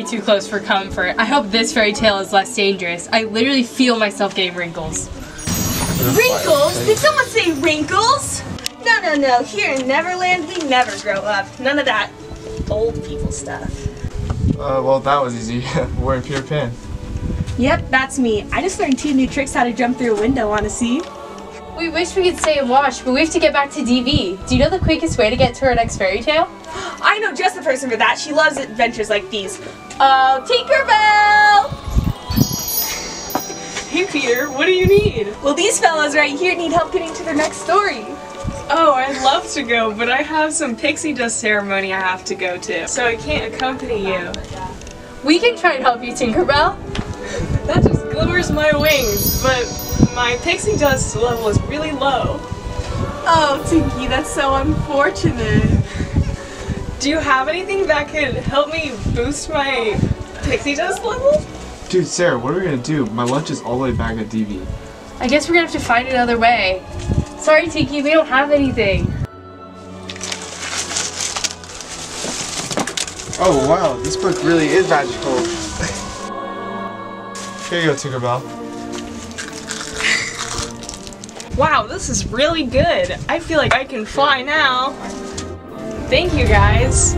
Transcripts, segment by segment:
too close for comfort. I hope this fairy tale is less dangerous. I literally feel myself getting wrinkles. Wrinkles? Did someone say wrinkles? No, no, no. Here in Neverland, we never grow up. None of that old people stuff. Uh, well, that was easy. Wearing Peter Pan. Yep, that's me. I just learned two new tricks how to jump through a window, wanna see? We wish we could stay and watch, but we have to get back to DV. Do you know the quickest way to get to our next fairy tale? I know just the person for that. She loves adventures like these. Oh, Tinkerbell! Hey Peter, what do you need? Well, these fellows right here need help getting to their next story. Oh, I'd love to go, but I have some pixie dust ceremony I have to go to, so I can't accompany you. We can try and help you, Tinkerbell. That just glimmers my wings, but my pixie dust level is really low. Oh, Tinky, that's so unfortunate. Do you have anything that could help me boost my pixie dust level? Dude, Sarah, what are we gonna do? My lunch is all the way back at DV. I guess we're gonna have to find another way. Sorry, Tiki, we don't have anything. Oh wow, this book really is magical. Here you go, Tinkerbell. Wow, this is really good. I feel like I can fly now. Thank you guys.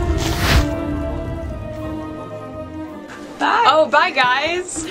Bye. Oh, bye guys.